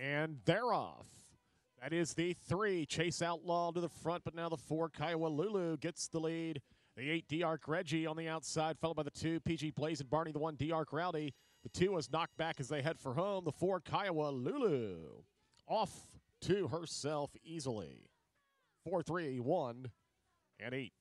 And they're off. That is the three. Chase Outlaw to the front, but now the four. Kiowa Lulu gets the lead. The eight, D-Arc Reggie on the outside, followed by the two, PG Blaze and Barney, the one, D-Arc Rowdy. The two is knocked back as they head for home. The four, Kiowa Lulu, off to herself easily. Four, three, one, and eight.